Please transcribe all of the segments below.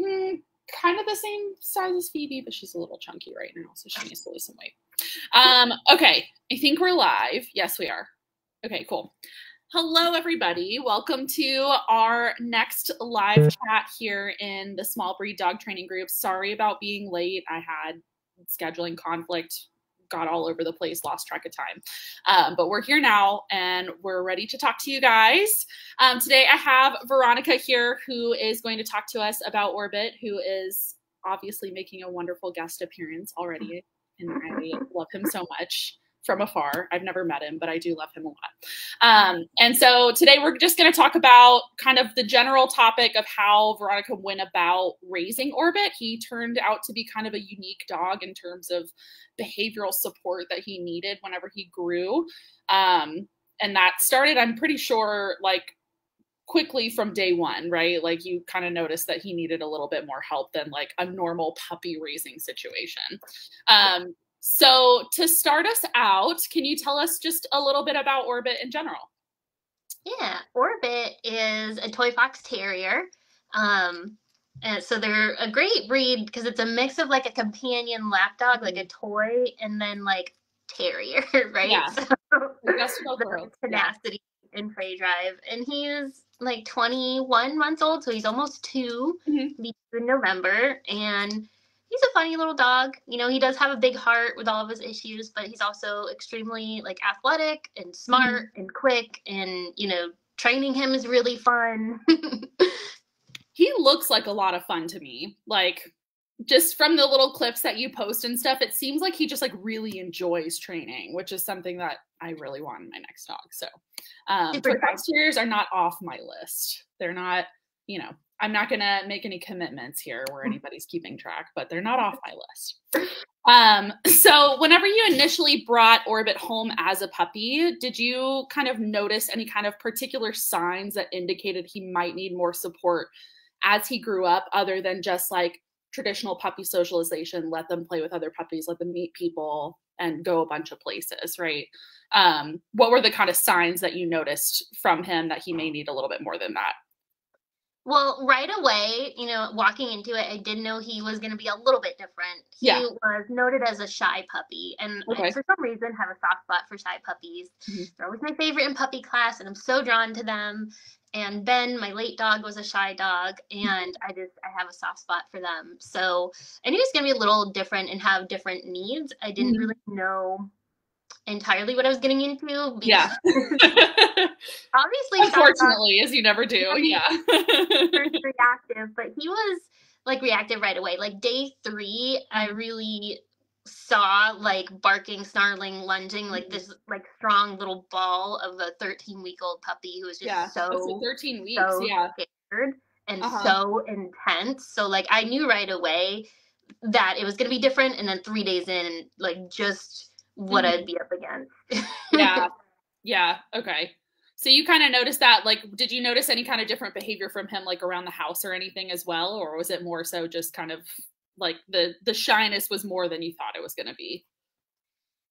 mm, kind of the same size as Phoebe, but she's a little chunky right now, so she needs to lose some weight. Um, okay, I think we're live. Yes, we are. Okay, cool. Hello, everybody. Welcome to our next live chat here in the small breed dog training group. Sorry about being late. I had scheduling conflict got all over the place, lost track of time. Um, but we're here now and we're ready to talk to you guys. Um, today I have Veronica here who is going to talk to us about Orbit, who is obviously making a wonderful guest appearance already. And I love him so much from afar. I've never met him, but I do love him a lot. Um, and so today we're just going to talk about kind of the general topic of how Veronica went about raising Orbit. He turned out to be kind of a unique dog in terms of behavioral support that he needed whenever he grew. Um, and that started, I'm pretty sure, like quickly from day one, right? Like you kind of noticed that he needed a little bit more help than like a normal puppy raising situation. Um, so, to start us out, can you tell us just a little bit about Orbit in general? Yeah, Orbit is a toy fox terrier. Um, and so they're a great breed because it's a mix of like a companion lapdog, like a mm-hmm. toy, and then like terrier, right? Yeah. So, the tenacity yeah. and prey drive. And he's like 21 months old, so he's almost 2 mm-hmm. in November. And he's a funny little dog. You know, he does have a big heart with all of his issues, but he's also extremely like athletic and smart mm-hmm. and quick and, you know, training him is really fun. he looks like a lot of fun to me. Like just from the little clips that you post and stuff, it seems like he just like really enjoys training, which is something that I really want in my next dog. So, um, terriers are not off my list. They're not, you know, I'm not going to make any commitments here where mm. anybody's keeping track, but they're not off my list. Um, so, whenever you initially brought Orbit home as a puppy, did you kind of notice any kind of particular signs that indicated he might need more support as he grew up, other than just like traditional puppy socialization? Let them play with other puppies, let them meet people, and go a bunch of places, right? Um, what were the kind of signs that you noticed from him that he may need a little bit more than that? Well, right away, you know, walking into it, I did know he was going to be a little bit different. He yeah. was noted as a shy puppy, and okay. I, for some reason, have a soft spot for shy puppies. Mm-hmm. They're always my favorite in puppy class, and I'm so drawn to them. And Ben, my late dog, was a shy dog, and I just I have a soft spot for them. So I knew he was going to be a little different and have different needs. I didn't mm-hmm. really know entirely what I was getting into. Yeah. obviously, unfortunately, as you never do. Yeah. reactive, but he was like reactive right away. Like day three, I really saw like barking, snarling, lunging, like this like strong little ball of a 13 week old puppy who was just yeah, so 13 weeks, so yeah. scared and uh-huh. so intense. So like I knew right away that it was gonna be different. And then three days in, like just what mm-hmm. I'd be up against. yeah. Yeah. Okay. So you kind of noticed that, like, did you notice any kind of different behavior from him, like around the house or anything as well, or was it more so just kind of like the the shyness was more than you thought it was going to be?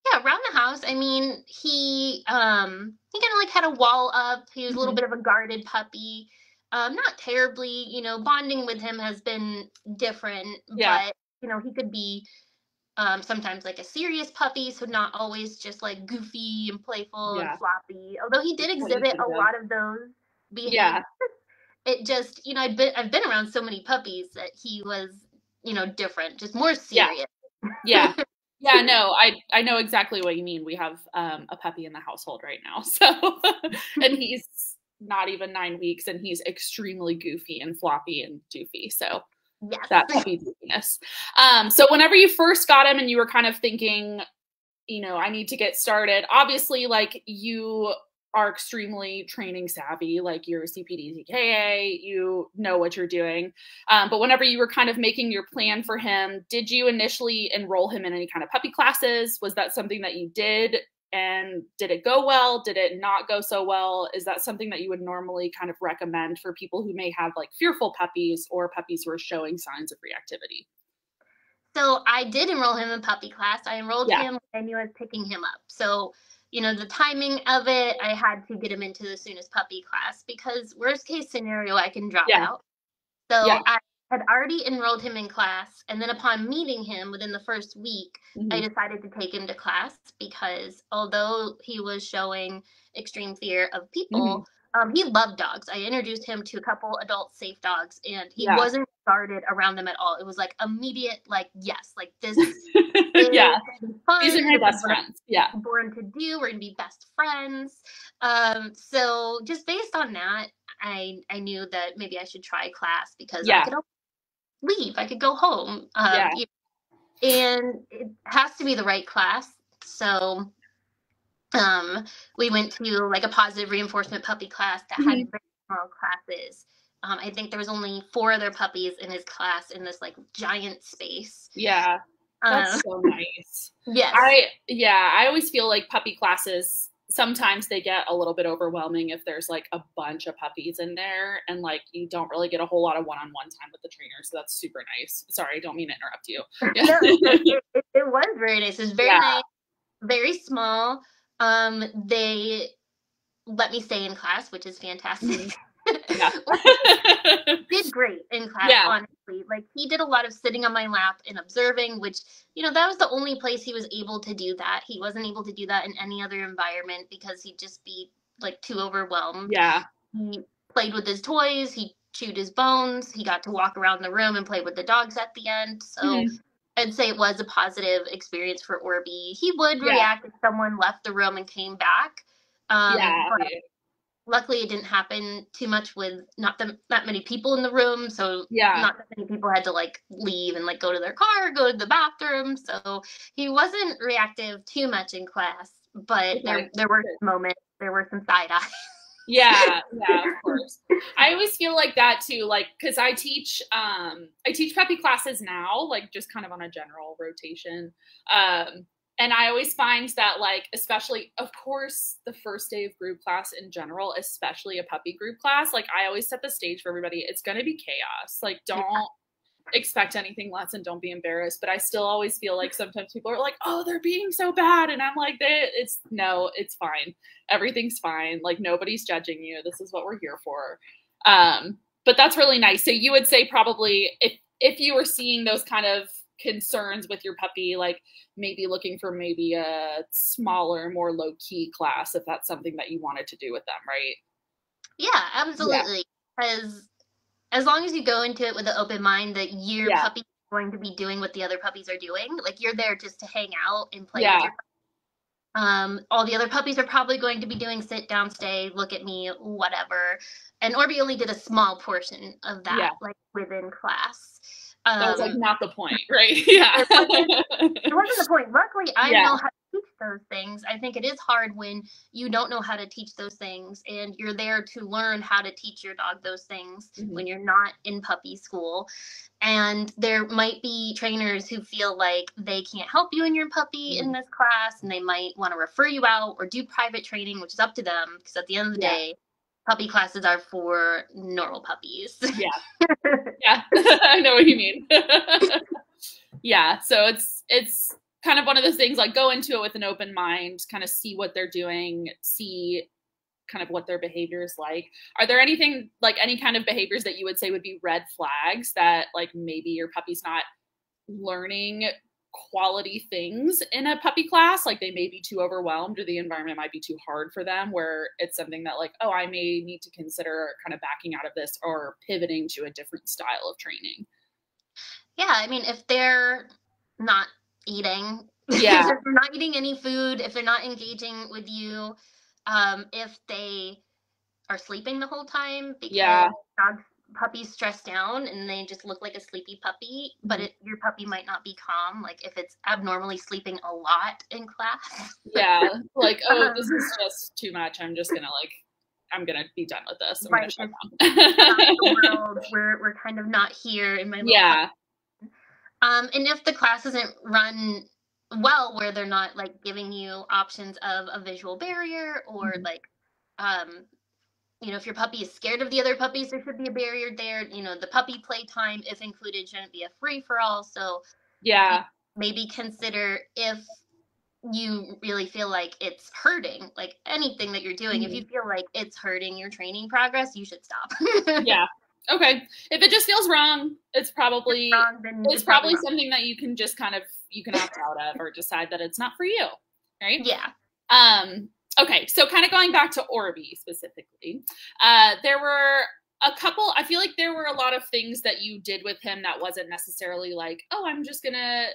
Yeah, around the house. I mean, he um he kind of like had a wall up. He was mm-hmm. a little mm-hmm. bit of a guarded puppy. Um, not terribly, you know, bonding with him has been different, yeah. but you know, he could be um, sometimes like a serious puppy, so not always just like goofy and playful yeah. and floppy. Although he did exhibit a lot of those behaviors. Yeah. It just, you know, I've been I've been around so many puppies that he was, you know, different, just more serious. Yeah. yeah. Yeah, no, I I know exactly what you mean. We have um, a puppy in the household right now, so and he's not even nine weeks, and he's extremely goofy and floppy and doofy. So Yes. That goofiness. Um, so whenever you first got him and you were kind of thinking, you know, I need to get started, obviously, like you are extremely training savvy, like you're a CPDT-KA, you know what you're doing. Um, but whenever you were kind of making your plan for him, did you initially enroll him in any kind of puppy classes? Was that something that you did? And did it go well did it not go so well is that something that you would normally kind of recommend for people who may have like fearful puppies or puppies who are showing signs of reactivity so i did enroll him in puppy class i enrolled yeah. him i knew i was picking him up so you know the timing of it i had to get him into the soonest puppy class because worst case scenario i can drop yeah. out so yeah. i had already enrolled him in class. And then upon meeting him within the first week, Mhm. I decided to take him to class because although he was showing extreme fear of people, um, he loved dogs. I introduced him to a couple adult safe dogs and he Yeah. wasn't guarded around them at all. It was like immediate, like, yes, like this is yeah. fun. These are my best friends. Yeah. born to do. We're gonna be best friends. Um, so just based on that, I I knew that maybe I should try class because Yeah. I could always leave. I could go home. Um, Yeah. you- and it has to be the right class. So um, we went to like a positive reinforcement puppy class that had Mhm. very small classes. Um, I think there was only four other puppies in his class in this like giant space. Yeah. That's Um, so nice. yes. I yeah, I always feel like puppy classes sometimes they get a little bit overwhelming if there's like a bunch of puppies in there and like you don't really get a whole lot of one-on-one time with the trainer so that's super nice sorry I don't mean to interrupt you no, it, it, it was very nice. It was very Yeah. nice, very small. Um, they let me stay in class, which is fantastic. Yeah. did great in class, Yeah. honestly. Like he did a lot of sitting on my lap and observing, which you know that was the only place he was able to do that. He wasn't able to do that in any other environment because he'd just be like too overwhelmed. yeah He played with his toys. He chewed his bones. He got to walk around the room and play with the dogs at the end. So. Mhm. I'd say it was a positive experience for Orby. He would Yeah. react if someone left the room and came back. Um, yeah but luckily, it didn't happen too much with not that, that many people in the room. So yeah not that many people had to like leave and like go to their car, go to the bathroom. So he wasn't reactive too much in class. But there, Okay. there were Good. moments, there were some side eyes. yeah yeah of course i always feel like that too like because i teach um i teach puppy classes now like just kind of on a general rotation um and i always find that like especially of course the first day of group class in general especially a puppy group class like i always set the stage for everybody it's going to be chaos. Like don't expect anything less and don't be embarrassed. But i still always feel like sometimes people are like oh they're being so bad and i'm like they, it's no it's fine. Everything's fine. Like nobody's judging you. This is what we're here for. Um but that's really nice. So you would say probably if if you were seeing those kind of concerns with your puppy like maybe looking for maybe a smaller more low key class if that's something that you wanted to do with them right Yeah, absolutely. Because as long as you go into it with an open mind that your Yeah. puppy is going to be doing what the other puppies are doing, like you're there just to hang out and play Yeah. with your um, all the other puppies are probably going to be doing sit down, stay, look at me, whatever. And Orby only did a small portion of that, Yeah. like within class. That was like Um, not the point right yeah it it wasn't the point. Luckily, I Yeah. know how to teach those things. I think it is hard when you don't know how to teach those things and you're there to learn how to teach your dog those things Mhm. when you're not in puppy school. And there might be trainers who feel like they can't help you and your puppy in this class and they might want to refer you out or do private training, which is up to them because at the end of the Yeah. day, puppy classes are for normal puppies. yeah Yeah. i know what you mean yeah so it's it's kind of one of those things like go into it with an open mind kind of see what they're doing see kind of what their behavior is like are there anything like any kind of behaviors that you would say would be red flags that like maybe your puppy's not learning quality things in a puppy class like they may be too overwhelmed or the environment might be too hard for them where it's something that like oh i may need to consider kind of backing out of this or pivoting to a different style of training Yeah, I mean, if they're not eating, Yeah. if they're not eating any food, if they're not engaging with you, um, if they are sleeping the whole time because Yeah. dogs puppies stress down and they just look like a sleepy puppy, but Mhm. it, your puppy might not be calm. Like if it's abnormally sleeping a lot in class. yeah like oh this Um, is just too much i'm just gonna like i'm gonna be done with this i'm Right, gonna shut down world, we're we're kind of not here in my yeah Um, and if the class isn't run well, where they're not like giving you options of a visual barrier or Mhm. like, um, you know, if your puppy is scared of the other puppies, there should be a barrier there. You know, the puppy playtime, if included, shouldn't be a free for all. So yeah maybe consider if you really feel like it's hurting, like anything that you're doing, if you feel like it's hurting your training progress, you should stop. yeah Okay. If it just feels wrong, it's probably Wrong, then it's probably wrong. something that you can just kind of you can opt out of or decide that it's not for you. Right? Yeah. Um, okay, so kind of going back to Orby specifically, uh, there were a couple. I feel like there were a lot of things that you did with him that wasn't necessarily like, oh, I'm just gonna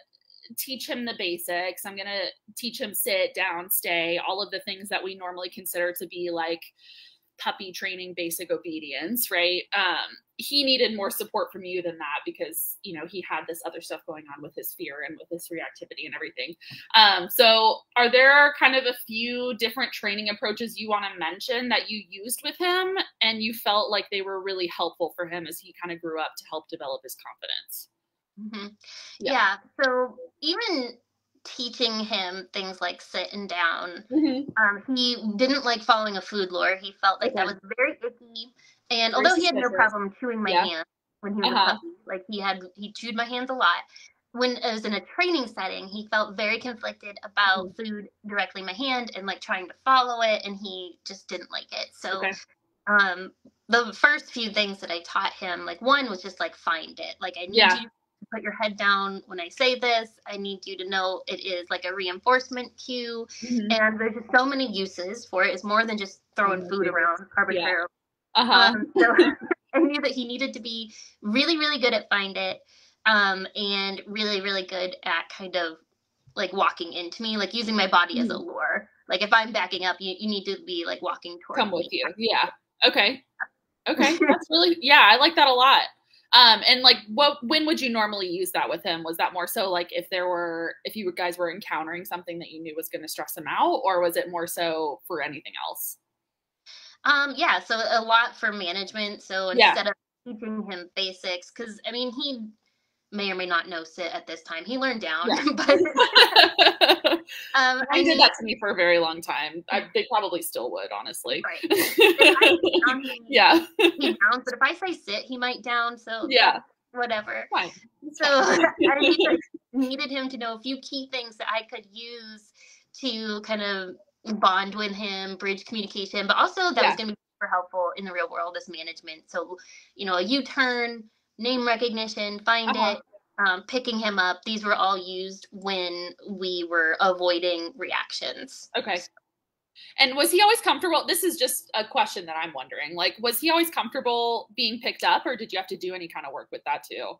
teach him the basics. I'm gonna teach him sit down, stay, all of the things that we normally consider to be like puppy training basic obedience right um he needed more support from you than that because you know he had this other stuff going on with his fear and with his reactivity and everything um so are there kind of a few different training approaches you want to mention that you used with him and you felt like they were really helpful for him as he kind of grew up to help develop his confidence Mhm. Yeah. Yeah. So even teaching him things like sit and down, um, he didn't like following a food lure. He felt like that was very icky. And although he had no problem chewing my Yeah. hand when he was Uh-huh. a puppy, like he had he chewed my hands a lot. When it was in a training setting, he felt very conflicted about Mm. food directly in my hand and like trying to follow it, and he just didn't like it. So okay um the first few things that I taught him, like one was just like find it. Like I need Yeah. you to put your head down when I say this. I need you to know it is like a reinforcement cue. Mhm. And there's just so many uses for it. It's more than just throwing food around arbitrarily. Uh-huh Um, so I knew that he needed to be really, really good at find it, um, and really, really good at kind of like walking into me, like using my body as a lure. Like if I'm backing up, you, you need to be like walking towards come me. with you. Yeah. Okay. Okay. That's really yeah, I like that a lot. Um and like what when would you normally use that with him? Was that more so like if there were if you guys were encountering something that you knew was going to stress him out or was it more so for anything else? Um, yeah, so a lot for management. So Yeah. instead of teaching him basics, because I mean, he may or may not know sit at this time. He learned down, Yeah. but um, I I did need, that to me for a very long time. I, they probably still would, honestly. right. If I down, he, yeah. he downs, but if I say sit, he might down. So Yeah. whatever. Fine. So. I needed him to know a few key things that I could use to kind of bond with him, bridge communication, but also that Yeah. was going to be super helpful in the real world as management. So, you know, a U turn, name recognition, find Uh-huh. it, um, picking him up. These were all used when we were avoiding reactions. Okay. And was he always comfortable? This is just a question that I'm wondering. Like, was he always comfortable being picked up, or did you have to do any kind of work with that too?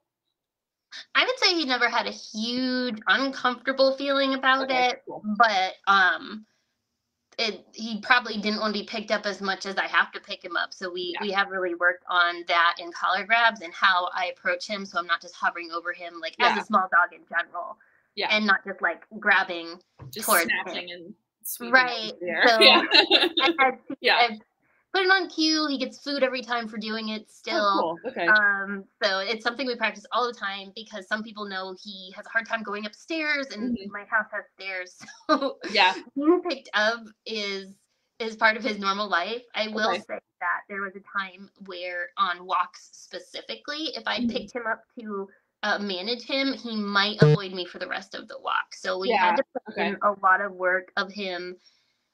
I would say he never had a huge uncomfortable feeling about Okay, it, cool. but um it he probably didn't want to be picked up as much as I have to pick him up. So we Yeah. we have really worked on that in collar grabs and how I approach him so I'm not just hovering over him like Yeah. as a small dog in general. Yeah. And not just like grabbing. Just towards snatching and sweeping Right, up in the air. so- yeah. I had to Yeah. I put it on cue. He gets food every time for doing it still. Oh, cool. Okay. Um, so it's something we practice all the time because some people know he has a hard time going upstairs, and Mhm. my house has stairs. So yeah. being picked up is is part of his normal life. I will Okay. say that there was a time where on walks specifically, if I Mhm. picked him up to uh, manage him, he might avoid me for the rest of the walk. So we Yeah, had to put okay. in a lot of work of him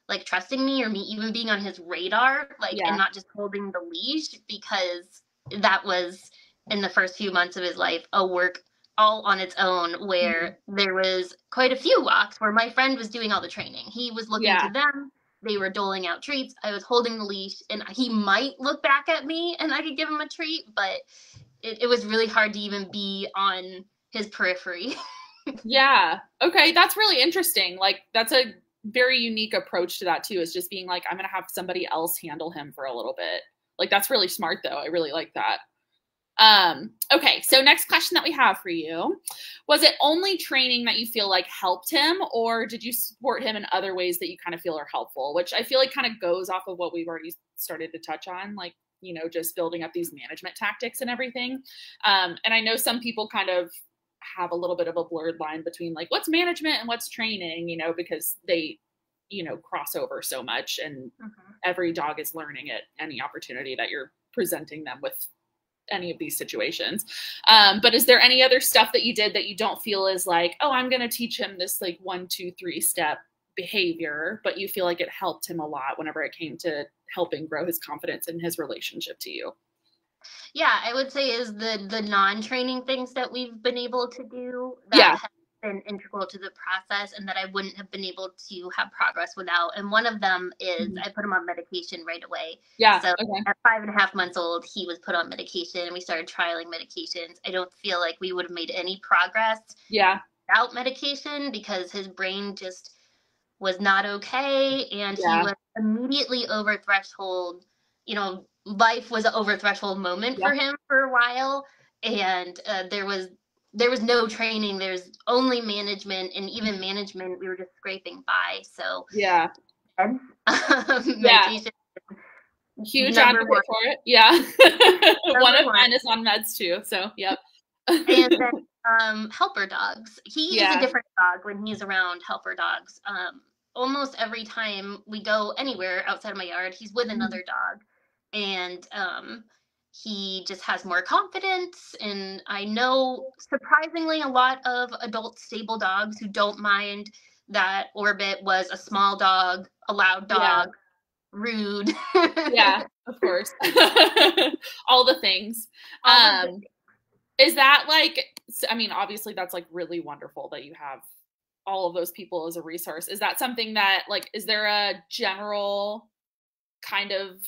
like trusting me or me even being on his radar, like Yeah. and not just holding the leash because that was in the first few months of his life a work all on its own where Mm-hmm. there was quite a few walks where my friend was doing all the training. He was looking Yeah. to them. They were doling out treats. I was holding the leash and he might look back at me and I could give him a treat, but it, it was really hard to even be on his periphery. Yeah. Okay. That's really interesting. Like, that's a very unique approach to that, too, is just being like, I'm going to have somebody else handle him for a little bit. Like, that's really smart, though. I really like that. Um, okay. So, next question that we have for you was it only training that you feel like helped him, or did you support him in other ways that you kind of feel are helpful? Which I feel like kind of goes off of what we've already started to touch on, like, you know, just building up these management tactics and everything. Um, and I know some people kind of have a little bit of a blurred line between like what's management and what's training, you know, because they, you know, cross over so much and every dog is learning at any opportunity that you're presenting them with any of these situations. Um, but is there any other stuff that you did that you don't feel is like, oh, I'm going to teach him this like one, two, three step behavior, but you feel like it helped him a lot whenever it came to helping grow his confidence and his relationship to you? Yeah, I would say is the the non-training things that we've been able to do that Yeah. have been integral to the process and that I wouldn't have been able to have progress without. And one of them is Mhm. I put him on medication right away. Yeah. So- okay. At five and a half months old, he was put on medication and we started trialing medications. I don't feel like we would have made any progress Yeah. without medication because his brain just was not okay and Yeah. he was immediately over threshold you know life was an over threshold moment for him for a while and uh, there was there was no training there's only management and even management we were just scraping by so Yeah. um, medication Huge advocate one. for it. Yeah. one of one. mine is on meds too. So, yep. and then um, helper dogs. He is a different dog when he's around helper dogs. Um, almost every time we go anywhere outside of my yard, he's with Mhm. another dog, and um, he just has more confidence. And I know surprisingly a lot of adult stable dogs who don't mind that Orbit was a small dog, a loud Yeah. dog, rude. yeah, of course. All the things. All of Um, is that like, I mean, obviously that's like really wonderful that you have all of those people as a resource. Is that something that, like, is there a general kind of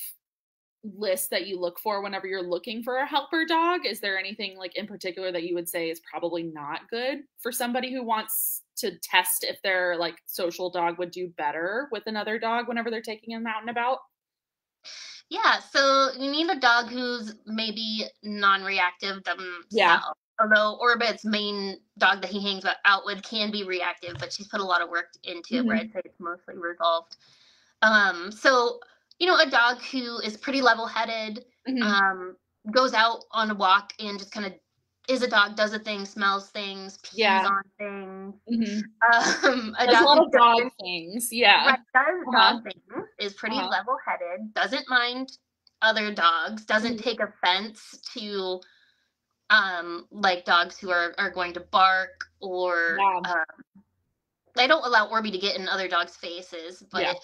list that you look for whenever you're looking for a helper dog? Is there anything like in particular that you would say is probably not good for somebody who wants to test if their like social dog would do better with another dog whenever they're taking him out and about? Yeah, so you need a dog who's maybe non-reactive themselves. Yeah. Although Orbit's main dog that he hangs out with can be reactive, but she's put a lot of work into it where Mhm. I'd say it's mostly resolved. Um, so you know, a dog who is pretty level-headed, Mhm. um, goes out on a walk and just kind of is a dog, does a thing, smells things, pees Yeah. on things. Mhm. Um, a There's a dog lot of dog doesn't- things. Yeah. Right, does Uh-huh. dog things, is pretty Uh-huh. level-headed, doesn't mind other dogs, doesn't Mhm. take offense to um like dogs who are are going to bark or Yeah. um, I don't allow Orby to get in other dogs' faces, but Yeah.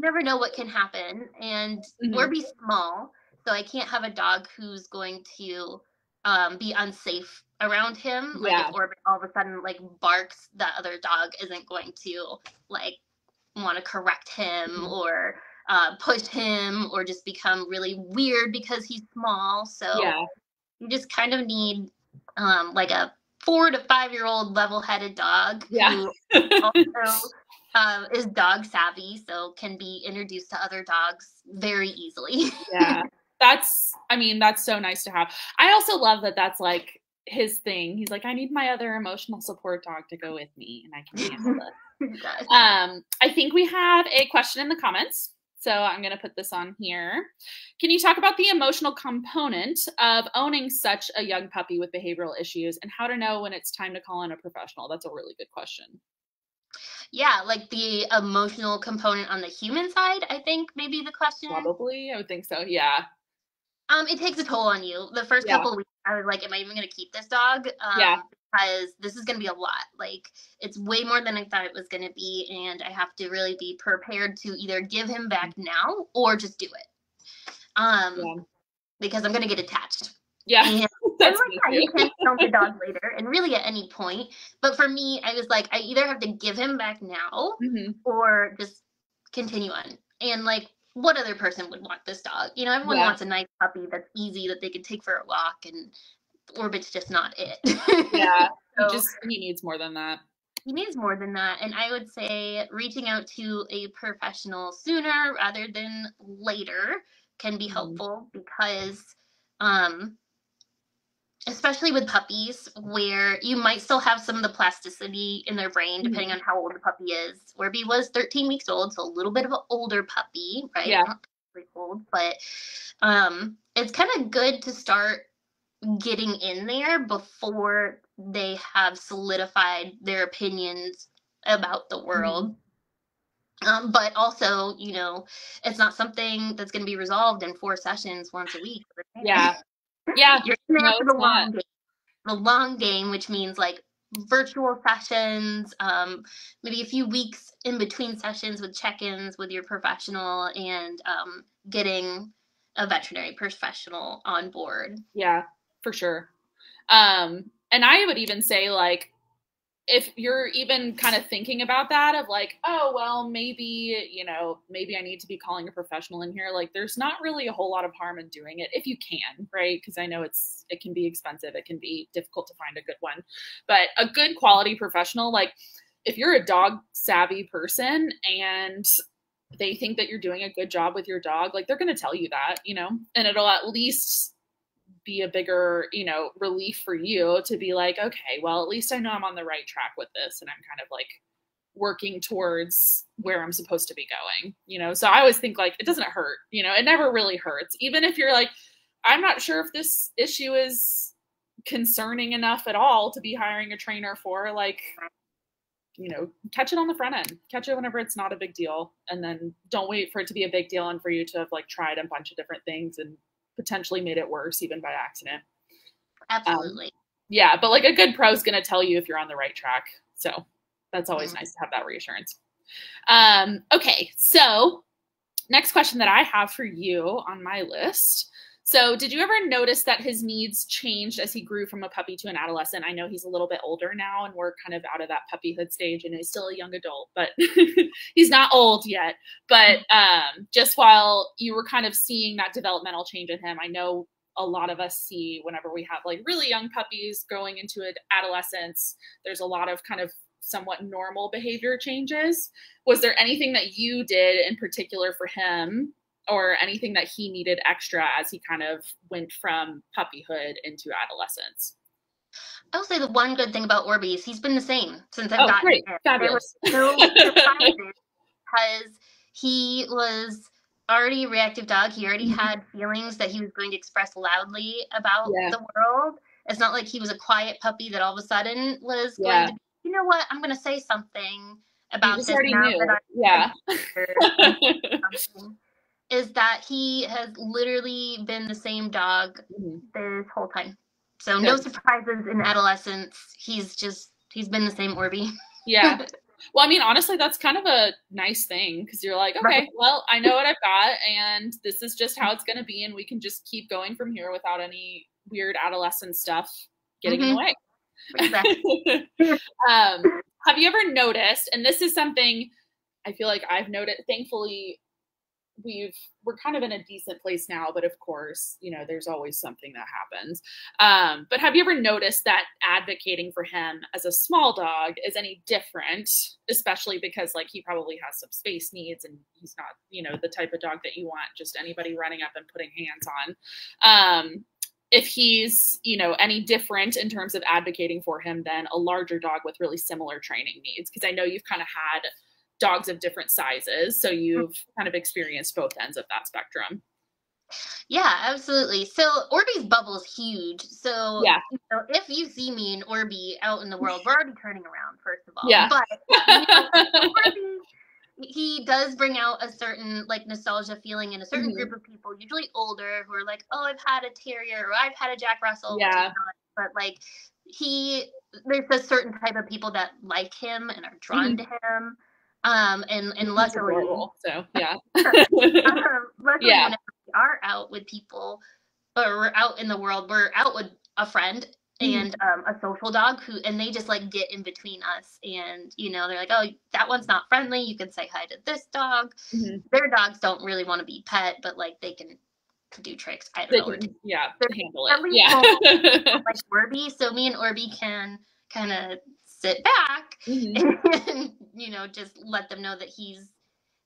You never know what can happen. And Mhm. Orby's small, so I can't have a dog who's going to um, be unsafe around him. Like Yeah. if Orbit all of a sudden like barks, that other dog isn't going to like want to correct him Mhm. or uh, push him or just become really weird because he's small. So Yeah. you just kind of need um, like a four to five year old level headed dog Yeah. who also um, is dog savvy, so can be introduced to other dogs very easily. yeah. That's i mean that's so nice to have. I also love that that's like his thing. He's like i need my other emotional support dog to go with me and i can handle it um i think we have a question in the comments so i'm going to put this on here. Can you talk about the emotional component of owning such a young puppy with behavioral issues and how to know when it's time to call in a professional? That's a really good question yeah, like the emotional component on the human side, I think maybe the question. probably i would think so yeah Um, it takes a toll on you. The first Yeah. couple weeks, I was like, "Am I even going to keep this dog?" Um, Yeah. Because this is going to be a lot. Like, it's way more than I thought it was going to be, and I have to really be prepared to either give him back now or just do it. Um, yeah because I'm going to get attached. yeah And that's like you too. can count the dog later, and really at any point. But for me, I was like, I either have to give him back now Mhm. or just continue on. And like, what other person would want this dog? You know, everyone Yeah. wants a nice puppy that's easy that they can take for a walk, and Orbit's just not it. yeah he just he needs more than that he needs more than that. And I would say reaching out to a professional sooner rather than later can be Mhm. helpful because, um, especially with puppies, where you might still have some of the plasticity in their brain, depending on how old the puppy is. Orby was 13 weeks old, so a little bit of an older puppy, right? Yeah. Not really old, but um, it's kind of good to start getting in there before they have solidified their opinions about the world. Um, but also, you know, it's not something that's going to be resolved in four sessions once a week. yeah yeah You're in there No, for the long game. The long game, which means like virtual sessions, um, maybe a few weeks in between sessions with check-ins with your professional and um, getting a veterinary professional on board. Yeah, for sure. Um, and I would even say like if you're even kind of thinking about that of like oh well maybe you know maybe i need to be calling a professional in here like there's not really a whole lot of harm in doing it if you can right? Because i know it's it can be expensive it can be difficult to find a good one but a good quality professional like if you're a dog savvy person and they think that you're doing a good job with your dog like they're going to tell you that you know and it'll at least be a bigger, you know, relief for you to be like, okay, well, at least I know I'm on the right track with this and I'm kind of like working towards where I'm supposed to be going, you know? So I always think like it doesn't hurt, you know, it never really hurts. Even if you're like, I'm not sure if this issue is concerning enough at all to be hiring a trainer for, like, you know, catch it on the front end, catch it whenever it's not a big deal. And then don't wait for it to be a big deal and for you to have like tried a bunch of different things and potentially made it worse even by accident. Absolutely. Um, yeah, but like a good pro is going to tell you if you're on the right track. So that's always mm-hmm. nice to have that reassurance. Um, okay, so next question that I have for you on my list. So, did you ever notice that his needs changed as he grew from a puppy to an adolescent? I know he's a little bit older now, and we're kind of out of that puppyhood stage, and he's still a young adult, but he's not old yet. But um, just while you were kind of seeing that developmental change in him, I know a lot of us see whenever we have like really young puppies growing into adolescence, there's a lot of kind of somewhat normal behavior changes. Was there anything that you did in particular for him or anything that he needed extra as he kind of went from puppyhood into adolescence? I will say the one good thing about Orby is he's been the same since I've oh, gotten great. him. Fabulous. There was no surprises because he was already a reactive dog. He already mm-hmm. had feelings that he was going to express loudly about yeah. the world. It's not like he was a quiet puppy that all of a sudden was yeah. going to, you know what, I'm going to say something about this now knew. yeah. is that he has literally been the same dog mm-hmm. this whole time. So no surprises in adolescence. He's just he's been the same Orby. Yeah. Well, I mean, honestly, that's kind of a nice thing because you're like, okay, right. well, I know what I've got, and this is just how it's going to be, and we can just keep going from here without any weird adolescent stuff getting mm-hmm. in the way. Exactly. um, have you ever noticed, and this is something I feel like I've noted, thankfully, we've we're kind of in a decent place now but of course you know there's always something that happens. Um, but have you ever noticed that advocating for him as a small dog is any different especially because like he probably has some space needs and he's not you know the type of dog that you want just anybody running up and putting hands on? Um, if he's you know any different in terms of advocating for him than a larger dog with really similar training needs? Because i know you've kind of had dogs of different sizes. So you've kind of experienced both ends of that spectrum. Yeah, absolutely. So Orby's bubble is huge. So yeah. You know, if you see me in Orby out in the world, we're already turning around, first of all. Yeah. But you know, Orby, he does bring out a certain like nostalgia feeling in a certain mm-hmm. group of people, usually older, who are like, "Oh, I've had a terrier or I've had a Jack Russell." Yeah. But like he, there's a certain type of people that like him and are drawn mm-hmm. to him. Um, and and luckily, so yeah, um, luckily, yeah. whenever we are out with people or we're out in the world, we're out with a friend mm-hmm. and um, a social dog who, and they just like get in between us, and you know they're like, oh, that one's not friendly. You can say hi to this dog. Mm-hmm. Their dogs don't really want to be pet, but like they can do tricks. I don't they know. Can, yeah, handle it. Yeah, like Orby. So me and Orby can kind of sit back mm-hmm. and you know just let them know that he's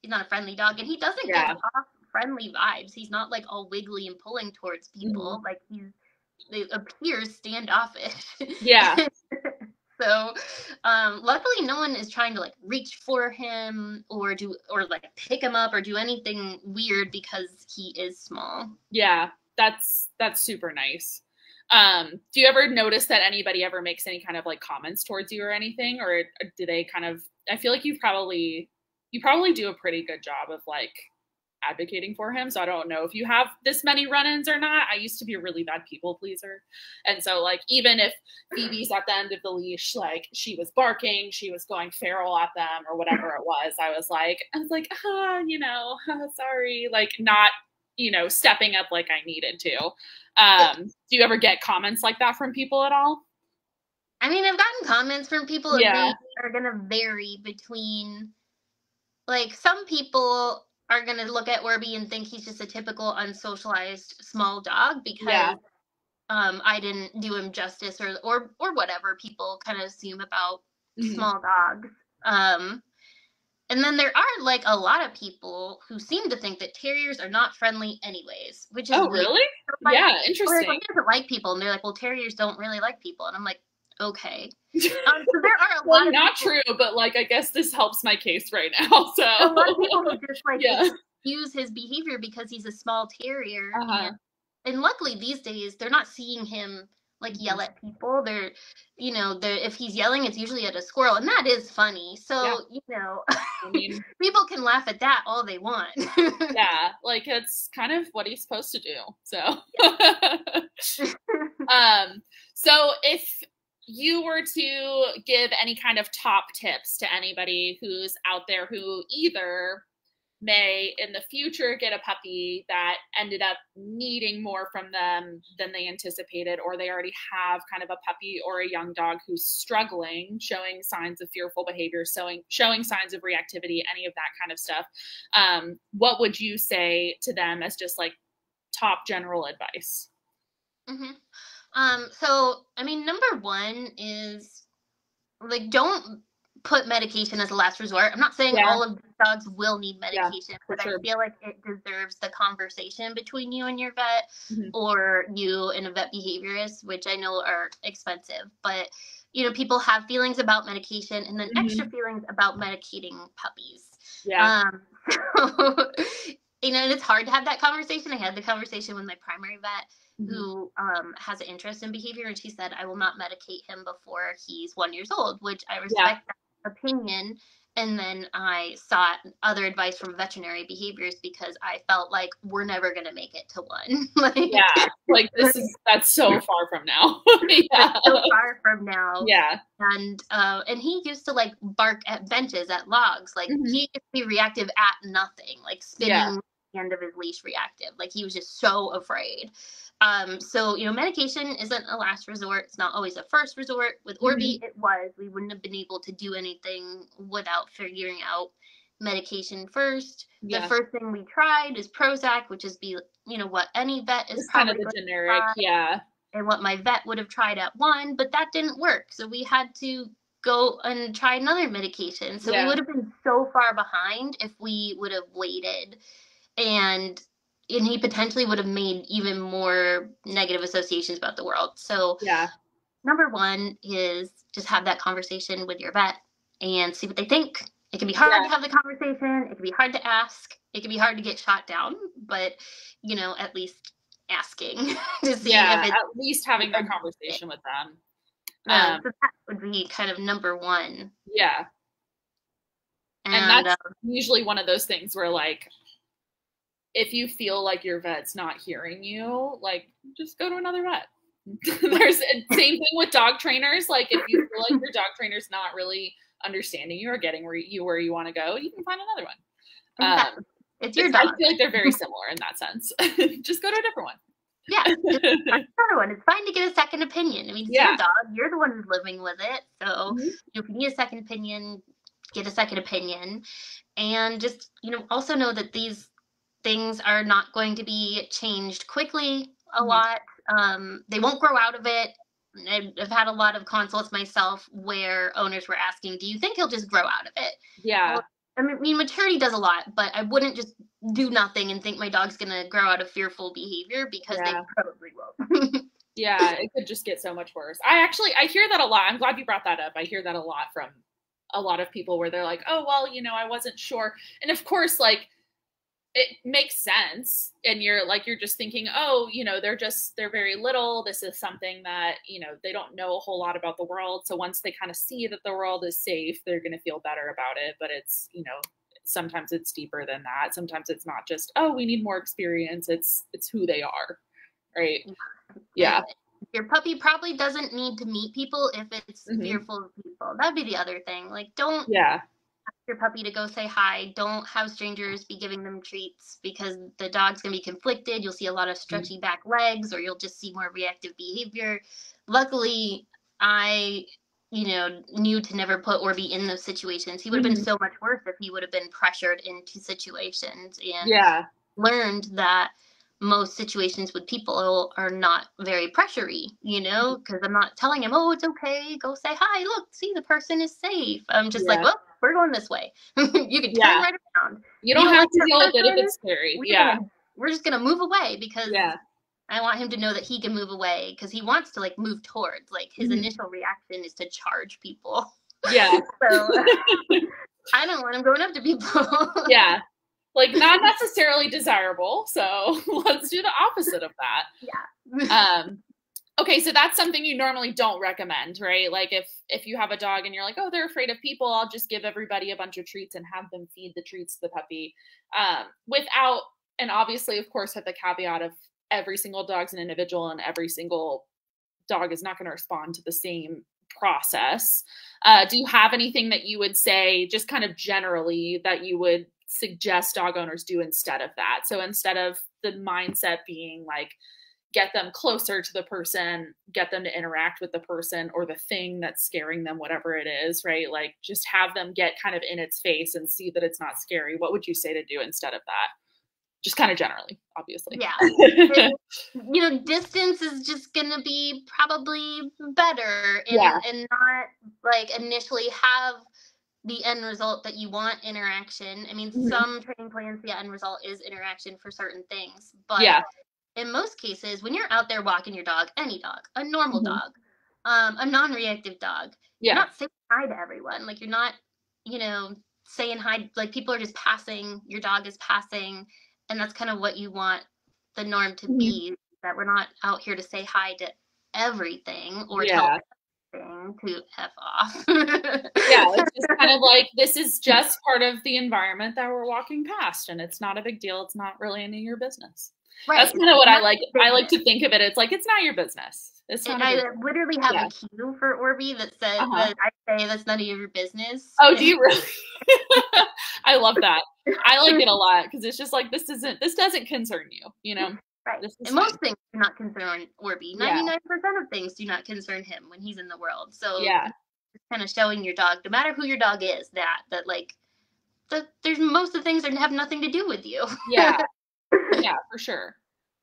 he's not a friendly dog and he doesn't yeah. give off friendly vibes. He's not like all wiggly and pulling towards people. Mm-hmm. like he's it appears standoffish. Yeah. So um luckily no one is trying to like reach for him or do or like pick him up or do anything weird because he is small. Yeah. That's that's super nice um, do you ever notice that anybody ever makes any kind of like comments towards you or anything, or do they kind of? I feel like you probably you probably do a pretty good job of like advocating for him. So I don't know if you have this many run-ins or not. I used to be a really bad people pleaser. And so like even if Phoebe's at the end of the leash, like she was barking, she was going feral at them or whatever it was, I was like, I was like, ah, you know, sorry, like not you know, stepping up like I needed to. Um, do you ever get comments like that from people at all? I mean, I've gotten comments from people Yeah. that are gonna vary between like some people are gonna look at Orby and think he's just a typical unsocialized small dog because Yeah. um I didn't do him justice or or or whatever people kind of assume about Mhm. small dogs. Um and then there are like a lot of people who seem to think that terriers are not friendly anyways, which is Oh, weird. really? Like, yeah, like, interesting. he doesn't like people, and they're like, "Well, terriers don't really like people," and I'm like, "Okay." Um, so there are a lot well, not people, true, but like I guess this helps my case right now. So a lot of people who just like Yeah. excuse his behavior because he's a small terrier, Uh-huh. and, and luckily these days they're not seeing him like yell at people. They're, you know, they're if he's yelling, it's usually at a squirrel, and that is funny. So Yeah. you know, I mean, people can laugh at that all they want. yeah, like it's kind of what he's supposed to do. So, um, so if you were to give any kind of top tips to anybody who's out there who either may in the future get a puppy that ended up needing more from them than they anticipated, or they already have kind of a puppy or a young dog who's struggling, showing signs of fearful behavior, showing showing signs of reactivity, any of that kind of stuff. Um, what would you say to them as just like top general advice? hmm Um, so I mean, number one is like don't put medication as a last resort. I'm not saying Yeah. all of these dogs will need medication, for but sure. I feel like it deserves the conversation between you and your vet Mhm. or you and a vet behaviorist, which I know are expensive. But you know, people have feelings about medication and then Mhm. extra feelings about medicating puppies. Yeah. Um, so, you know, and it's hard to have that conversation. I had the conversation with my primary vet Mhm. who um, has an interest in behavior, and she said, I will not medicate him before he's one years old, which I respect that opinion. And then I sought other advice from veterinary behaviors because I felt like we're never going to make it to one. like, Yeah. Like this is that's so far from now. yeah. so far from now. Yeah. and uh, and he used to like bark at benches at logs like Mhm. he used to be reactive at nothing like spinning Yeah. the end of his leash reactive like he was just so afraid um so you know medication isn't a last resort it's not always a first resort with Orby, Mm-hmm. it was we wouldn't have been able to do anything without figuring out medication first Yeah. the first thing we tried is prozac which is be you know what any vet is It's kind of the generic. try Yeah. and what my vet would have tried at one, but that didn't work. So we had to go and try another medication. So Yeah. we would have been so far behind if we would have waited and and he potentially would have made even more negative associations about the world. So Yeah. number one is just have that conversation with your vet and see what they think. It can be hard Yeah. to have the conversation. It can be hard to ask. It can be hard to get shot down, but you know, at least asking to see Yeah. if it's At least having that conversation with them. um, Um, so that would be kind of number one. yeah. And, And that's uh, usually one of those things where like if you feel like your vet's not hearing you, like just go to another vet. There's same thing with dog trainers. Like if you feel like your dog trainer's not really understanding you or getting where you where you want to go, you can find another one. exactly. Um, it's your dog. I feel like they're very similar in that sense. just go to a different one. Yeah, another one. It's fine to get a second opinion. I mean, it's Yeah. your dog. You're the one who's living with it. So Mhm. you know, if you need a second opinion, get a second opinion, and just you know also know that these things are not going to be changed quickly a Mhm. lot. Um, they won't grow out of it. I've had a lot of consults myself where owners were asking, "Do you think he'll just grow out of it?" Yeah. I mean, I mean, maturity does a lot, but I wouldn't just do nothing and think my dog's gonna grow out of fearful behavior because Yeah. they probably won't. Yeah, it could just get so much worse. I actually I hear that a lot. I'm glad you brought that up. I hear that a lot from a lot of people where they're like, "Oh, well, you know, I wasn't sure." And of course, like it makes sense and you're like you're just thinking, "Oh, you know, they're just they're very little. This is something that, you know, they don't know a whole lot about the world. So once they kind of see that the world is safe, they're going to feel better about it." But it's, you know, sometimes it's deeper than that. Sometimes it's not just, "Oh, we need more experience." It's it's who they are. Right? Yeah. Your puppy probably doesn't need to meet people if it's Mhm. fearful of people. That'd be the other thing. Like, don't Yeah. Your puppy to go say hi. Don't have strangers be giving them treats because the dog's gonna be conflicted. You'll see a lot of stretchy back legs, or you'll just see more reactive behavior. Luckily, I, you know, knew to never put Orby in those situations. He would have Mhm. been so much worse if he would have been pressured into situations and Yeah. learned that most situations with people are not very pressury, you know, because I'm not telling him, oh, it's okay, go say hi, look, see, the person is safe. I'm just like, well, we're going this way. you can turn Yeah. right around. You don't You have to deal with it if it's scary. We're, Yeah. gonna, we're just going to move away because Yeah. I want him to know that he can move away because he wants to like move towards. Like his Mhm. initial reaction is to charge people. Yeah. So I don't want him going up to people. Yeah. Like not necessarily desirable. So let's do the opposite of that. Yeah. um okay so that's something you normally don't recommend right? Like if if you have a dog and you're like oh they're afraid of people i'll just give everybody a bunch of treats and have them feed the treats to the puppy um without and obviously of course with the caveat of every single dog's an individual and every single dog is not going to respond to the same process uh, do you have anything that you would say just kind of generally that you would suggest dog owners do instead of that? So instead of the mindset being like get them closer to the person, get them to interact with the person or the thing that's scaring them, whatever it is, right? Like just have them get kind of in its face and see that it's not scary. What would you say to do instead of that? Just kind of generally, obviously. Yeah. And, you know, distance is just gonna be probably better and, Yeah. and not like initially have the end result that you want interaction. I mean, Mhm. some training plans, the end result is interaction for certain things. But Yeah. In most cases, when you're out there walking your dog, any dog, a normal Mhm. dog, um, a non-reactive dog, you're not saying hi to everyone. Like you're not, you know, saying hi. Like people are just passing. Your dog is passing, and that's kind of what you want the norm to Mhm. be. That we're not out here to say hi to everything or Yeah. tell to f off. Yeah. It's just kind of like this is just part of the environment that we're walking past and it's not a big deal. It's not really any of your business. Right. That's kind of what I like. I like to think of it. It's like it's not your business. It's And I big literally have Yeah. a cue for Orby that says Uh-huh. that I say that's none of your business. Oh, do you really? I love that. I like it a lot because it's just like this isn't this doesn't concern you, you know. Right. And most things do not concern Orby. Ninety nine percent of things do not concern him when he's in the world. So Yeah. just kind of showing your dog, no matter who your dog is, that that like that there's most of the things that have nothing to do with you. Yeah. Yeah, for sure.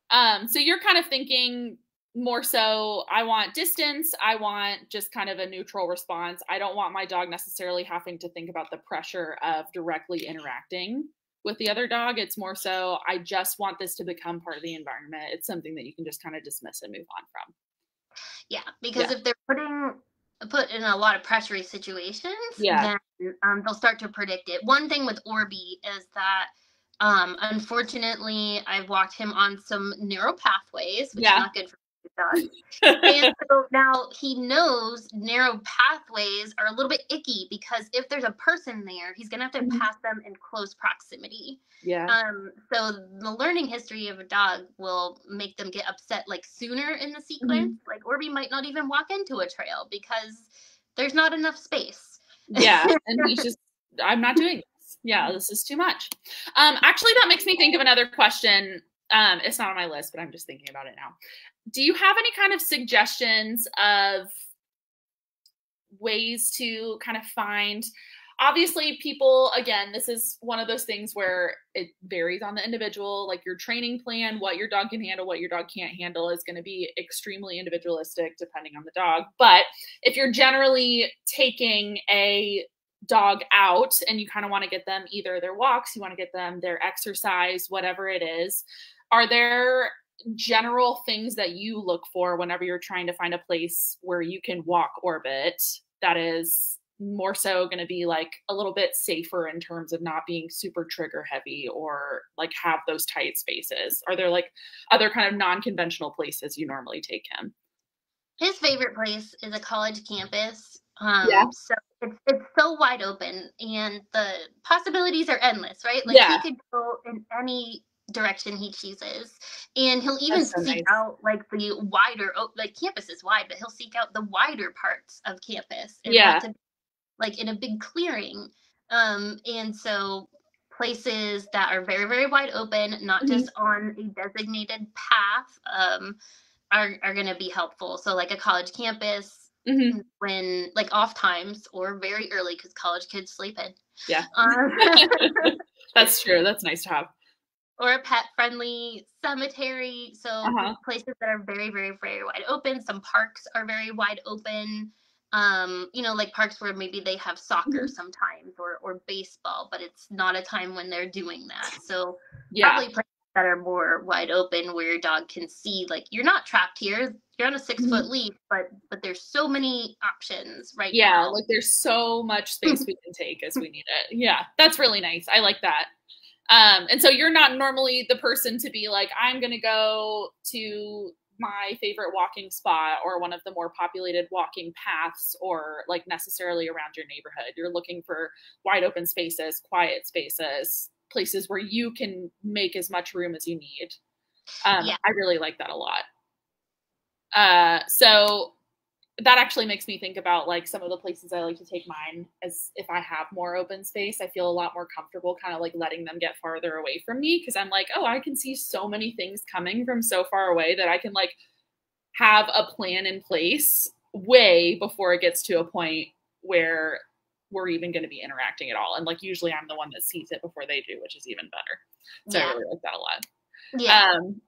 Um, so you're kind of thinking more so I want distance, I want just kind of a neutral response. I don't want my dog necessarily having to think about the pressure of directly interacting with the other dog. It's more so I just want this to become part of the environment. It's something that you can just kind of dismiss and move on from. Yeah, because Yeah. if they're putting put in a lot of pressury situations, Yeah. then um, they'll start to predict it. One thing with Orby is that um, unfortunately I've walked him on some narrow pathways, which Yeah. is not good for dogs. and so now he knows narrow pathways are a little bit icky because if there's a person there, he's gonna have to Mhm. pass them in close proximity. yeah. Um, so the learning history of a dog will make them get upset like sooner in the sequence. Like Orby might not even walk into a trail because there's not enough space. yeah and he's just i'm not doing this yeah this is too much. Um actually that makes me think of another question. Um it's not on my list but i'm just thinking about it now. Do you have any kind of suggestions of ways to kind of find obviously people again this is one of those things where it varies on the individual like your training plan what your dog can handle what your dog can't handle is going to be extremely individualistic depending on the dog. But if you're generally taking a dog out and you kind of want to get them either their walks you want to get them their exercise whatever it is are there general things that you look for whenever you're trying to find a place where you can walk orbit that is more so going to be like a little bit safer in terms of not being super trigger heavy or like have those tight spaces are there like other kind of non-conventional places you normally take him His favorite place is a college campus. Um, Yeah. So it's it's so wide open, and the possibilities are endless, right? Like Yeah. he could go in any direction he chooses, and he'll even so seek nice. out like the wider, oh, like campus is wide, but he'll seek out the wider parts of campus. Yeah. to, like in a big clearing. Um, and so places that are very, very wide open, not Mhm. just on a designated path, um, are, are going to be helpful. So, like a college campus, hmm when like off times or very early because college kids sleep in. Yeah. Um, That's true. That's nice to have. or a pet friendly cemetery. So Uh-huh. places that are very, very, very wide open. Some parks are very wide open. Um, you know, like parks where maybe they have soccer Mhm. sometimes or or baseball, but it's not a time when they're doing that. So Yeah. probably places that are more wide open where your dog can see like you're not trapped here. You're on a 6 foot leash, but but there's so many options right Mm-hmm. Yeah. now. Like there's so much space we can take as we need it. Yeah. That's really nice. I like that. Um, and so you're not normally the person to be like, I'm going to go to my favorite walking spot or one of the more populated walking paths or like necessarily around your neighborhood. You're looking for wide open spaces, quiet spaces, places where you can make as much room as you need. Um, Yeah. I really like that a lot. Uh, so that actually makes me think about like some of the places I like to take mine as if I have more open space, I feel a lot more comfortable kind of like letting them get farther away from me because I'm like, oh, I can see so many things coming from so far away that I can like have a plan in place way before it gets to a point where we're even going to be interacting at all. And like usually I'm the one that sees it before they do, which is even better. So I really like that a lot. Yeah. Um,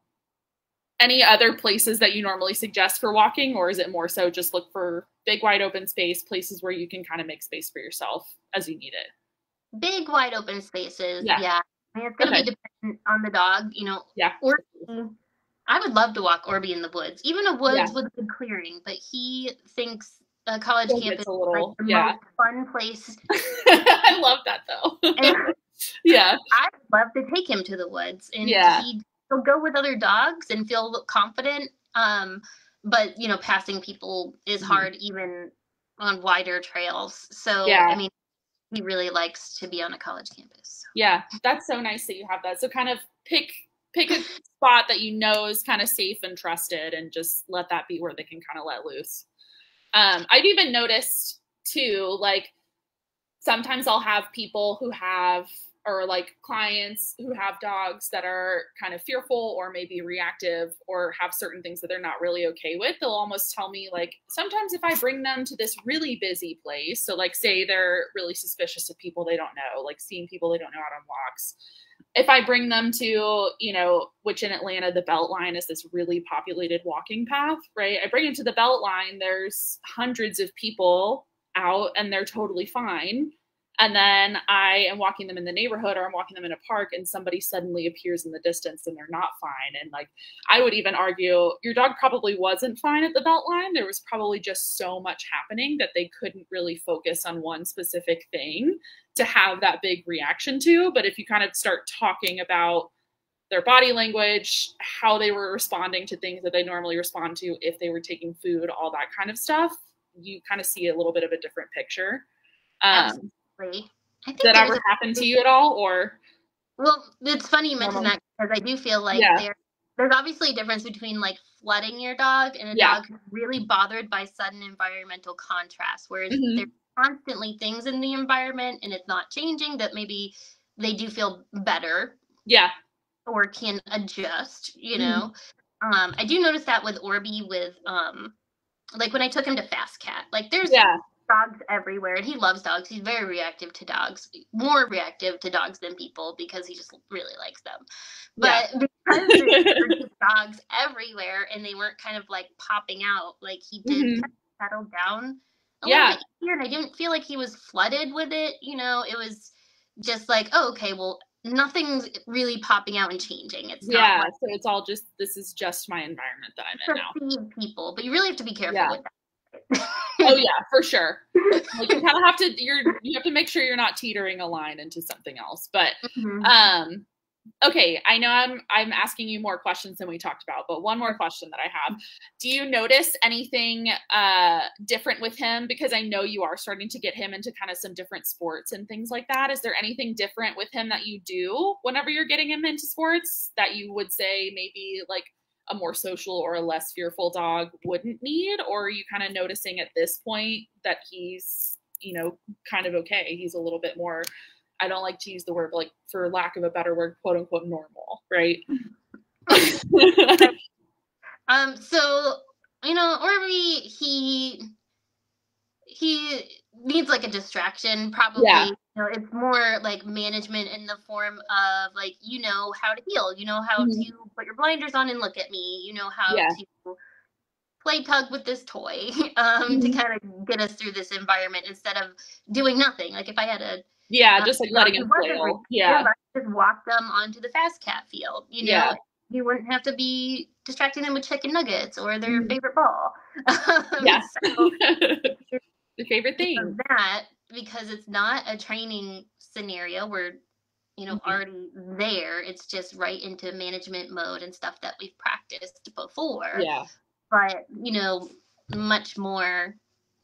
any other places that you normally suggest for walking, or is it more so just look for big, wide open space, places where you can kind of make space for yourself as you need it? big wide open spaces. Yeah. Yeah. It's gonna Okay. be dependent on the dog, you know. Yeah. Orby, I would love to walk Orby in the woods, even a woods Yeah. with a good clearing, but he thinks a college campus a little, like the yeah. most fun place. I love that though. And yeah, I'd love to take him to the woods, and Yeah. he he'll go with other dogs and feel confident. Um, but you know, passing people is Mhm. hard even on wider trails. So Yeah. I mean, he really likes to be on a college campus. yeah, that's so nice that you have that. So kind of pick pick a spot that you know is kind of safe and trusted, and just let that be where they can kind of let loose. Um, I've even noticed too, like sometimes I'll have people who have or like clients who have dogs that are kind of fearful or maybe reactive or have certain things that they're not really okay with they'll almost tell me like sometimes if i bring them to this really busy place so like say they're really suspicious of people they don't know like seeing people they don't know out on walks if i bring them to you know which in atlanta the beltline is this really populated walking path right? I bring them to the beltline there's hundreds of people out and they're totally fine and then I am walking them in the neighborhood or I'm walking them in a park and somebody suddenly appears in the distance and they're not fine. And like I would even argue your dog probably wasn't fine at the belt line. There was probably just so much happening that they couldn't really focus on one specific thing to have that big reaction to. But if you kind of start talking about their body language, how they were responding to things that they normally respond to, if they were taking food, all that kind of stuff, you kind of see a little bit of a different picture. Um, Absolutely. I think did that ever a- happen to you at all or Well, it's funny you mention that because I do feel like Yeah. there, there's obviously a difference between like flooding your dog and a Yeah. dog really bothered by sudden environmental contrast, whereas Mhm. there's constantly things in the environment and it's not changing that maybe they do feel better yeah or can adjust, you Mhm. know. Um, I do notice that with Orby with um like when I took him to Fast Cat, like there's yeah dogs everywhere and he loves dogs he's very reactive to dogs more reactive to dogs than people because he just really likes them Yeah. but because there's these dogs everywhere and they weren't kind of like popping out like he did Mhm. kind of settle down a Yeah. little bit easier and i didn't feel like he was flooded with it you know it was just like oh okay well nothing's really popping out and changing it's yeah like so it's all just this is just my environment that i'm in now people but you really have to be careful Yeah. with that oh yeah for sure. Like you kind of have to you're you have to make sure you're not teetering a line into something else but Mhm. um okay i know i'm i'm asking you more questions than we talked about but one more question that i have. Do you notice anything uh different with him? Because i know you are starting to get him into kind of some different sports and things like that. Is there anything different with him that you do whenever you're getting him into sports that you would say maybe like a more social or a less fearful dog wouldn't need or are you kind of noticing at this point that he's you know, kind of okay. He's a little bit more, I don't like to use the word, but like for lack of a better word, quote unquote normal, right? um, so you know, Orby, he he needs like a distraction, probably. Yeah. Know, it's more like management in the form of like you know how to heel, you know how Mhm. to put your blinders on and look at me, you know how Yeah. to play tug with this toy um, to Mhm. kind of get us through this environment instead of doing nothing. Like if I had a yeah, Uh, just like letting him re- Yeah. Just walk them onto the fast cat field. You know, Yeah. you wouldn't have to be distracting them with chicken nuggets or their Mhm. favorite ball. Yeah. so Your favorite thing. that because it's not a training scenario we're you know Mhm. already there it's just right into management mode and stuff that we've practiced before Yeah. but you know much more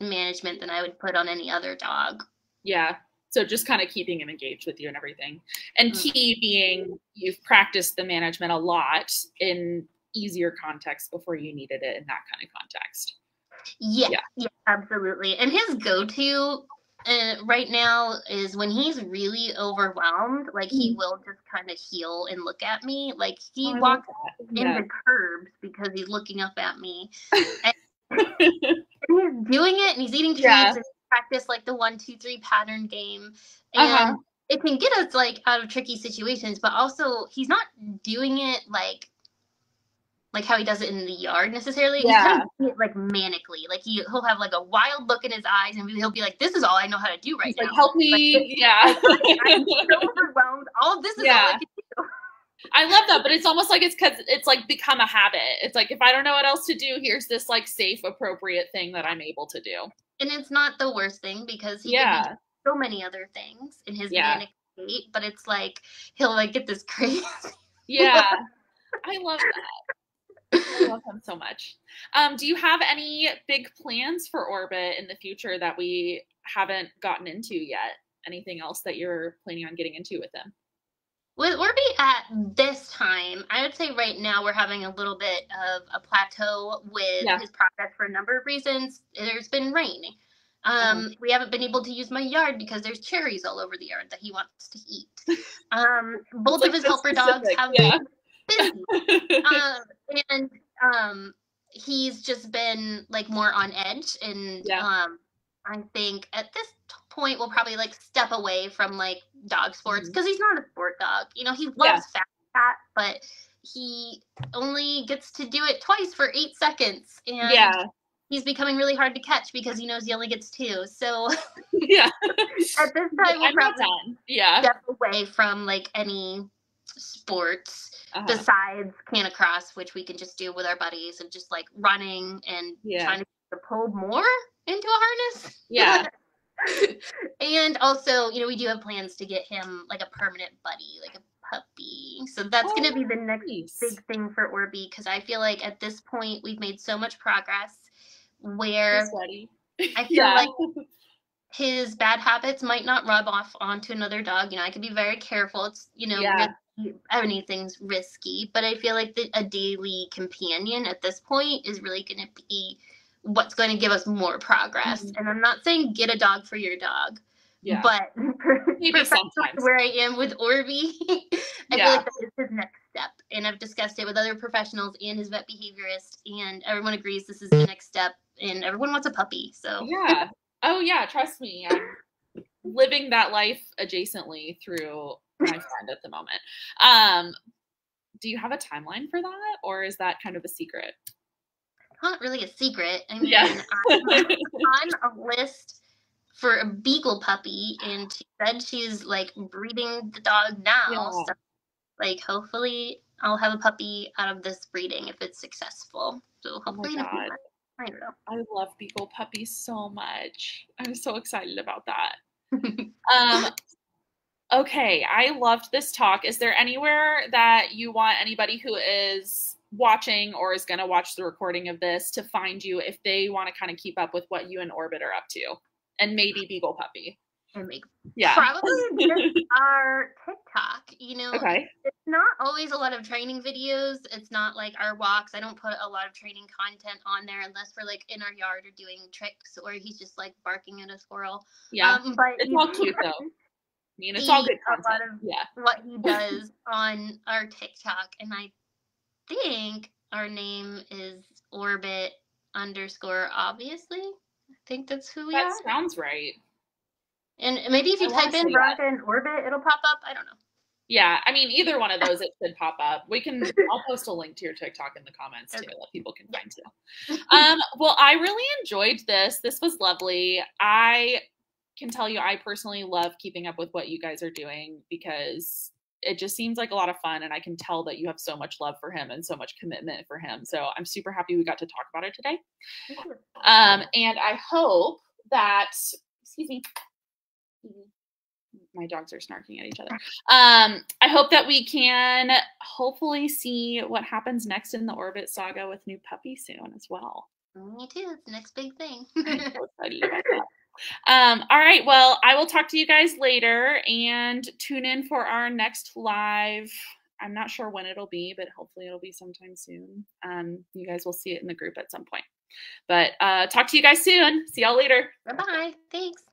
management than i would put on any other dog Yeah. So just kind of keeping him engaged with you and everything. And Mm. key being you've practiced the management a lot in easier context before you needed it in that kind of context. yeah Yeah. yeah, absolutely and his go-to uh, right now is when he's really overwhelmed like he Mhm. will just kind of heel and look at me like he Oh, walks that. into curbs because he's looking up at me and he's doing it and he's eating treats Yeah. and practice like the one two three pattern game and Uh-huh. it can get us like out of tricky situations but also he's not doing it like like how he does it in the yard necessarily he's kind Yeah. of it like manically like he, he'll have like a wild look in his eyes and he'll be like this is all i know how to do right He's now like, help me. Like, yeah. i'm so overwhelmed all of this is all Yeah. i can do I love that, but it's almost like it's because it's like become a habit. It's like if I don't know what else to do, here's this like safe, appropriate thing that I'm able to do. and it's not the worst thing because he can be Yeah. so many other things in his Yeah. manic state, but it's like he'll like get this crazy. Yeah. I love that. I love him so much. Um, do you have any big plans for Orbit in the future that we haven't gotten into yet? Anything else that you're planning on getting into with him? With Orby at this time, I would say right now we're having a little bit of a plateau with Yeah. his progress for a number of reasons. There's been rain. Uh-huh. Um, We haven't been able to use my yard because there's cherries all over the yard that he wants to eat. Um, both like of his helper dogs have yeah. been. um, and um, he's just been like more on edge, and Yeah. um, I think at this point we'll probably like step away from like dog sports because he's not a sport dog. You know, he loves Yeah. Fast Cat, but he only gets to do it twice for eight seconds, and yeah. he's becoming really hard to catch because he knows he only gets two. So Yeah. at this time, we'll probably. Yeah. step away from like any sports Uh-huh. besides Canicross, which we can just do with our buddies and just like running and Yeah. trying to pull more into a harness. Yeah. and also, you know, we do have plans to get him like a permanent buddy, like a puppy. So that's going to be the next Nice. big thing for Orby because I feel like at this point we've made so much progress where I feel Yeah. like his bad habits might not rub off onto another dog. You know, I can be very careful. It's you know, Yeah. Anything's risky, but I feel like the, a daily companion at this point is really going to be what's going to give us more progress. Mhm. And I'm not saying get a dog for your dog, Yeah. but Maybe sometimes. where I am with Orby, I Yeah. feel like that is his next step. And I've discussed it with other professionals and his vet behaviorist, and everyone agrees this is the next step. And everyone wants a puppy, so Yeah. Oh yeah, trust me. I'm living that life adjacently through my friend at the moment. Um do you have a timeline for that or is that kind of a secret? not really a secret. I mean, Yeah. I'm on a list for a beagle puppy, and she said she's like breeding the dog now. Yeah. So, like, hopefully, I'll have a puppy out of this breeding if it's successful. So Oh my hopefully, God. I don't know. I love beagle puppies so much. I'm so excited about that. Um okay, I loved this talk. Is there anywhere that you want anybody who is watching or is going to watch the recording of this to find you if they want to kind of keep up with what you and Orbit are up to? And maybe Beagle Puppy. and make Yeah. probably just our TikTok. You know, Okay. it's not always a lot of training videos. It's not like our walks. I don't put a lot of training content on there unless we're like in our yard or doing tricks or he's just like barking at a squirrel. Yeah. Um, but it's all cute though. I mean, it's all good a lot of Yeah. what he does on our TikTok, and I think our name is Orbit underscore. Obviously, I think that's who we That are. sounds right. And maybe if you I type in that. Veronica and Orbit, it'll pop up. I don't know. Yeah, I mean, either one of those it should pop up. We can. I'll post a link to your TikTok in the comments too, Okay. that people can find too. Um, well, I really enjoyed this. This was lovely. I can tell you, I personally love keeping up with what you guys are doing because it just seems like a lot of fun, and I can tell that you have so much love for him and so much commitment for him. So I'm super happy we got to talk about it today. Um, and I hope that, excuse me, my dogs are snarking at each other. Um, I hope that we can hopefully see what happens next in the Orbit saga with new puppy soon as well. Me too. It's the next big thing. Um, all right, well, I will talk to you guys later and tune in for our next live. I'm not sure when it'll be, but hopefully it'll be sometime soon. Um, you guys will see it in the group at some point. But uh, talk to you guys soon. See y'all later. bye bye. Thanks.